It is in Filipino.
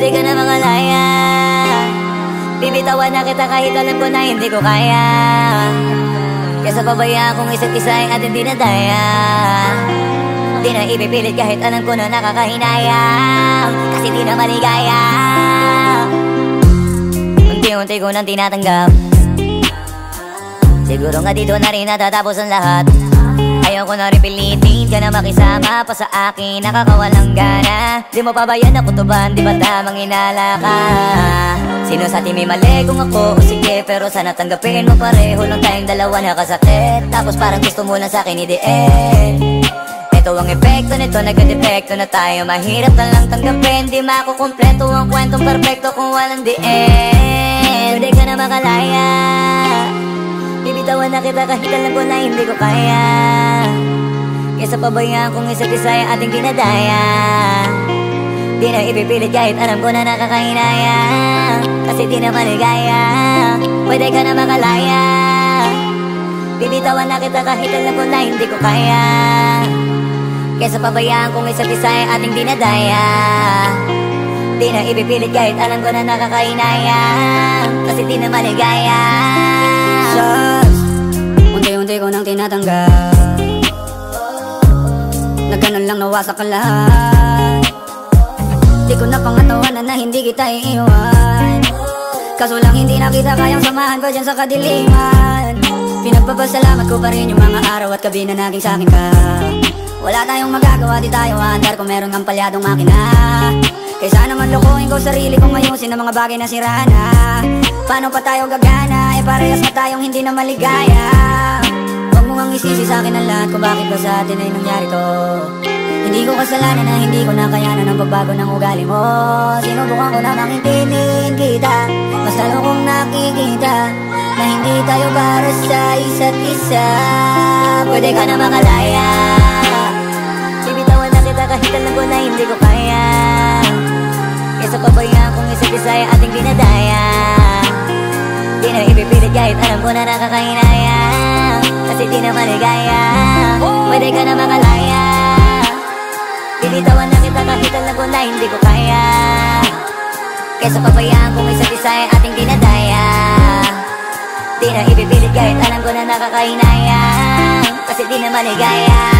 Pwede ka na mga laya. Bibitawan na kita kahit alam ko na hindi ko kaya. Kesa pabayaan kong isa't isa ay ating dinadaya. Di na ipipilit kahit alam ko na nakakahinayang Kasi di na maligaya. Unti-unti ko nang tinatanggap. Siguro nga dito na rin natatapos ang lahat. Ayaw ko na rin pilitin ka na makisama pa sa akin. Nakakawalang gana. Di mo pa ba yan nakutuban? Di ba tamang inala ka? Sino sa atin may mali kung ako o sige Pero sana tanggapin mo pareho lang tayong dalawa nakasakit Tapos parang gusto mo lang sa akin i-end Ito ang epekto nito, nagka-depekto na tayo. Mahirap na lang tanggapin Di makukumpleto ang kwentong perfecto kung walang the end Pwede ka na makalaya. Bibitawan na kita kahit alam ko na hindi ko kaya Kesa pabayaan kung isa't isa ay ating dinadaya. Di na ipipilit kahit alam ko na nakakahinaya. Kasi di na maligaya. Pwede ka na makalaya. Bibitawan na kita kahit alam ko na hindi ko kaya. Kesa pabayaan kung isa't isa ay ating dinadaya. Di na ipipilit kahit alam ko na nakakahinaya. Kasi di na maligaya. Sus! Unti-unti ko nang tinatanggap Na ganun lang nawasak ka lahat Di ko na pangatawanan na hindi kita iiwan. Kaso lang hindi na kita kayang samahan pa dyan sa kadiliman. Pinagpapasalamat ko pa rin yung mga araw at gabi na naging sa akin ka. Wala tayong magagawa, di tayo aandar kung meron ng palyadong makina. Kaysa naman lokohin ko sarili kong ayusin ang mga bagay na sira na. Paano pa tayo gagana, eh parehas na tayong hindi na maligaya ang isisi sa akin ang lahat kung bakit ba sa atin ay nangyari to. Hindi ko kasalanan na hindi ko nakayanan ang pagbago ng ugali mo. Sinubukan ko namang intindihin kita. Mas lalo kong nakikita Na hindi tayo para sa isa't isa. Pwede ka na makalaya. Bibitawan na kita kahit alam ko na hindi ko kaya. Kesa pabayaan kung isa't isa ay ating dinadaya Di na ipipilit kahit alam ko na nakakahinaya Na maligaya Pwede ka na makalaya. Bibitawan na kita kahit alam ko na hindi ko kaya. Kesa pabayaan kung isa't isa ay ating dinadaya. Di na ipipilit kahit alam ko na nakakahinaya. Kasi di na maligaya